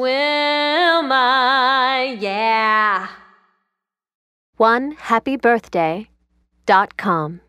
swim I, yeah. One happy birthday dot com.